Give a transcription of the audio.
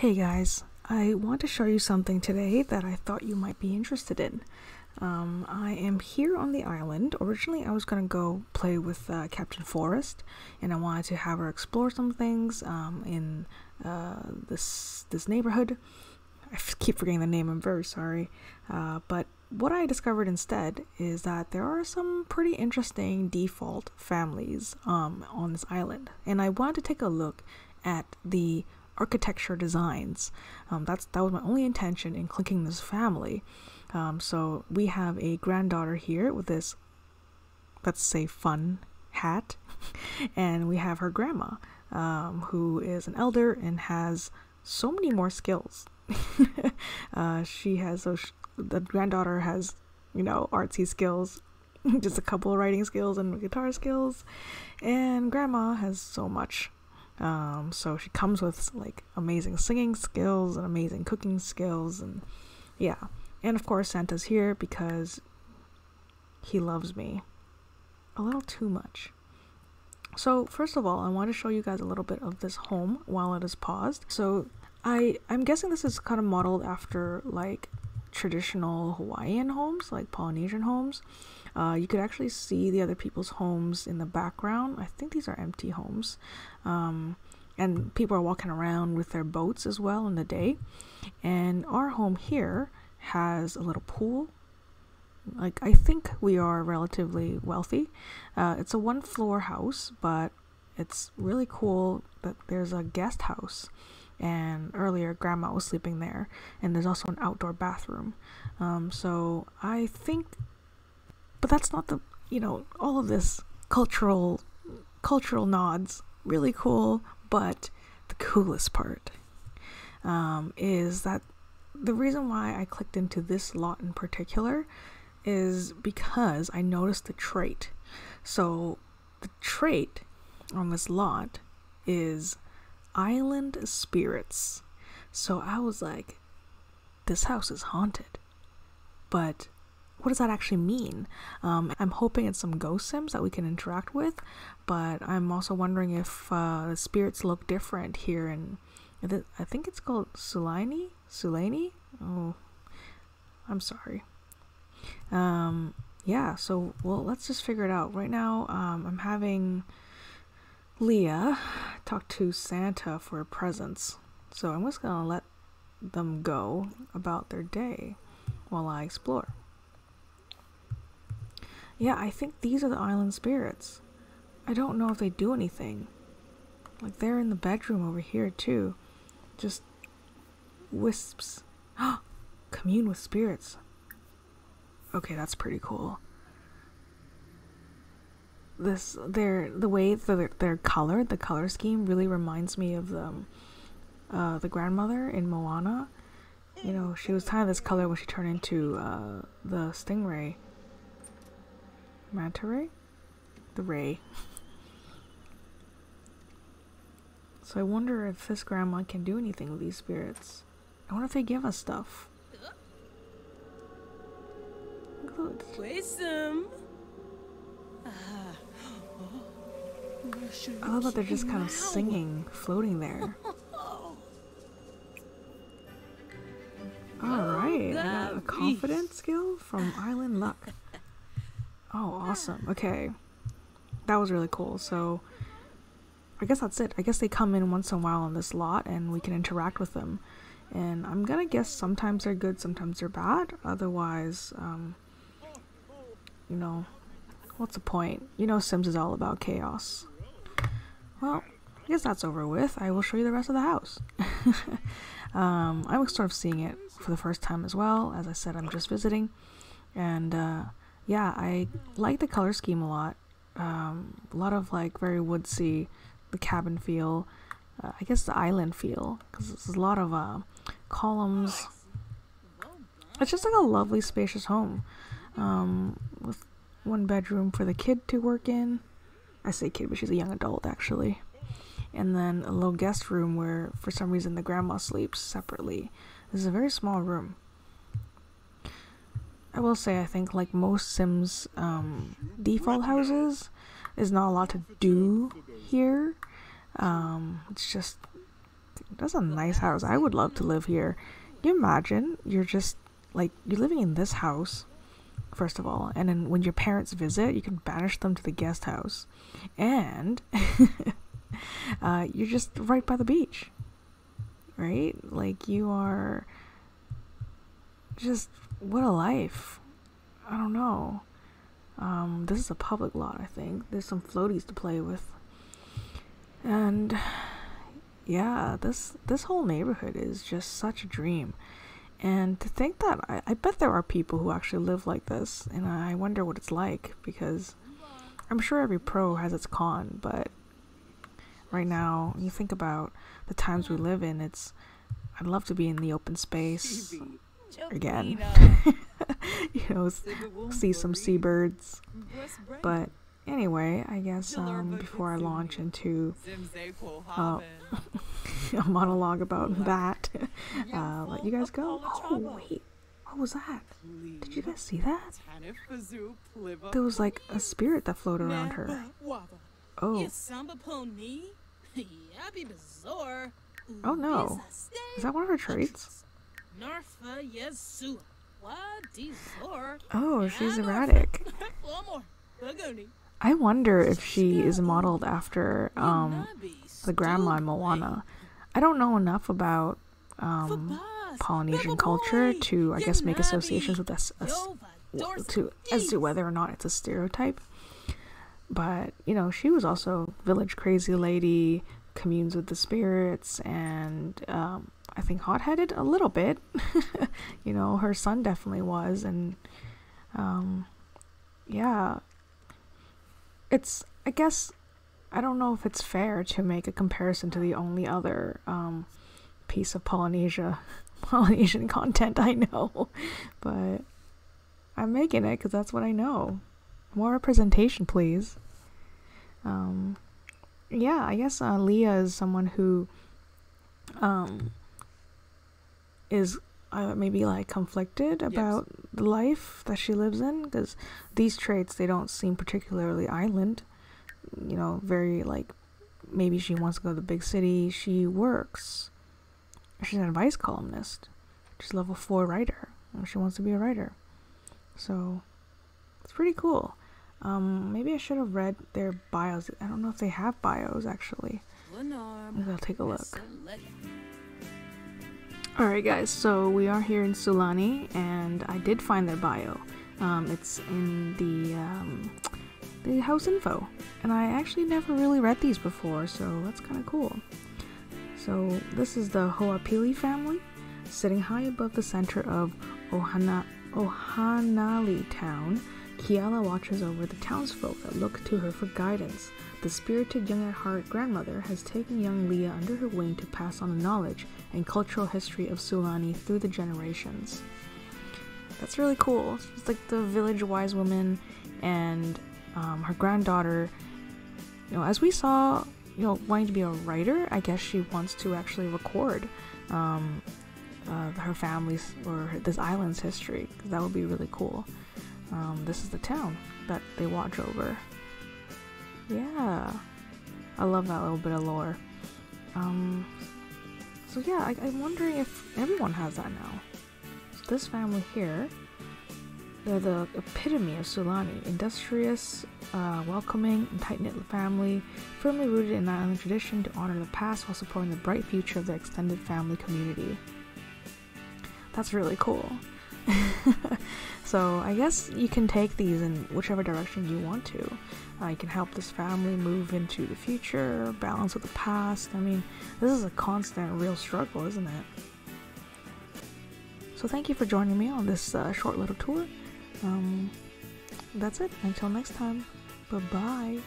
Hey guys, I want to show you something today that I thought you might be interested in. Um, I am here on the island. Originally, I was going to go play with uh, Captain Forest, and I wanted to have her explore some things um, in uh, this this neighborhood. I keep forgetting the name. I'm very sorry, uh, but what I discovered instead is that there are some pretty interesting default families um, on this island, and I wanted to take a look at the architecture designs. Um, that's that was my only intention in clicking this family. Um, so we have a granddaughter here with this, let's say, fun hat, and we have her grandma, um, who is an elder and has so many more skills. uh, she has so sh- the granddaughter has, you know, artsy skills, just a couple of writing skills and guitar skills, and grandma has so much um, so she comes with like amazing singing skills and amazing cooking skills, and yeah. And of course, Santa's here because he loves me a little too much. So first of all, I want to show you guys a little bit of this home while it is paused. So I I'm guessing this is kind of modeled after like traditional Hawaiian homes, like Polynesian homes. Uh, you could actually see the other people's homes in the background. I think these are empty homes. Um, and people are walking around with their boats as well in the day. And our home here has a little pool. Like, I think we are relatively wealthy. Uh, it's a one floor house, but it's really cool that there's a guest house and earlier grandma was sleeping there and there's also an outdoor bathroom. Um, so i think but that's not the you know all of this cultural cultural nods really cool but the coolest part um, is that the reason why i clicked into this lot in particular is because i noticed the trait. So the trait on this lot is island spirits. So I was like, this house is haunted. But what does that actually mean? Um, I'm hoping it's some ghost sims that we can interact with, but I'm also wondering if uh, the spirits look different here in. I think it's called Sulani? Sulani? Oh, I'm sorry. Um, yeah, so, well, let's just figure it out. Right now, um, I'm having Leah talked to Santa for presents. So I'm just gonna let them go about their day while I explore. Yeah, I think these are the island spirits. I don't know if they do anything. Like they're in the bedroom over here too. Just wisps. Commune with spirits. Okay, that's pretty cool this their the way that they're, colored, the color scheme really reminds me of the um, uh, the grandmother in Moana. You know, she was kind of this color when she turned into uh, the stingray. Manta ray? The ray. so I wonder if this grandma can do anything with these spirits. I wonder if they give us stuff. Wisdom. I love that they're just kind of singing, floating there. Alright, I got a confidence skill from Island Luck. Oh, awesome. Okay. That was really cool. So, I guess that's it. I guess they come in once in a while on this lot and we can interact with them. And I'm gonna guess sometimes they're good, sometimes they're bad. Otherwise, um, you know, what's the point? You know Sims is all about chaos. Well, I guess that's over with. I will show you the rest of the house. um, I'm sort of seeing it for the first time as well. As I said, I'm just visiting. And uh, yeah, I like the color scheme a lot. Um, a lot of like very woodsy, the cabin feel. Uh, I guess the island feel. Because there's a lot of uh, columns. It's just like a lovely, spacious home. Um, with one bedroom for the kid to work in I say kid, but she's a young adult actually. And then a little guest room where, for some reason, the grandma sleeps separately. This is a very small room. I will say, I think, like most Sims um, default houses, there's not a lot to do here. Um, it's just that's a nice house. I would love to live here. Can you imagine? You're just like you're living in this house, first of all, and then when your parents visit, you can banish them to the guest house, and uh, you're just right by the beach, right? Like you are. Just what a life. I don't know. Um, this is a public lot, I think. There's some floaties to play with. And yeah, this this whole neighborhood is just such a dream. And to think that I, I bet there are people who actually live like this, and I wonder what it's like because I'm sure every pro has its con, but right now, when you think about the times we live in, it's I'd love to be in the open space again. you know, see some seabirds. But anyway, I guess um, before I launch into uh, a monologue about that, uh, let you guys go. Oh, wait. What was that? Did you guys see that? There was like a spirit that floated around her. Oh. Oh no. Is that one of her traits? Oh, she's erratic. I wonder if she is modeled after um, the grandma in Moana. I don't know enough about um, Polynesian culture to, I guess, make associations with this to as to whether or not it's a stereotype. But you know, she was also village crazy lady, communes with the spirits, and um, I think hot headed a little bit. you know, her son definitely was, and um, yeah, it's I guess I don't know if it's fair to make a comparison to the only other um, piece of Polynesia Polynesian content I know, but I'm making it because that's what I know. More representation, please. Um, yeah, I guess uh, Leah is someone who um, is uh, maybe like conflicted about yes. the life that she lives in because these traits they don't seem particularly island you know very like maybe she wants to go to the big city she works she's an advice columnist she's level 4 writer she wants to be a writer so it's pretty cool um, maybe I should have read their bios. I don't know if they have bios actually. Maybe I'll take a look. Alright guys, so we are here in Sulani and I did find their bio. Um, it's in the, um, the house info. And I actually never really read these before, so that's kind of cool. So this is the Hoapili family, sitting high above the center of Ohana, Ohanali town. Kiala watches over the townsfolk that look to her for guidance. The spirited young at heart grandmother has taken young Leah under her wing to pass on the knowledge and cultural history of Sulani through the generations. That's really cool. It's like the village wise woman and um, her granddaughter. You know, as we saw, you know, wanting to be a writer, I guess she wants to actually record um, uh, her family's or this island's history. That would be really cool. Um, this is the town that they watch over. Yeah, I love that little bit of lore. Um, so yeah, I, am wondering if everyone has that now. So this family here, they're the epitome of Sulani. Industrious, uh, welcoming, and tight-knit family, firmly rooted in island tradition to honor the past while supporting the bright future of their extended family community. That's really cool. so I guess you can take these in whichever direction you want to. Uh, you can help this family move into the future, balance with the past. I mean, this is a constant, real struggle, isn't it? So thank you for joining me on this uh, short little tour. Um, that's it. Until next time. Bye bye.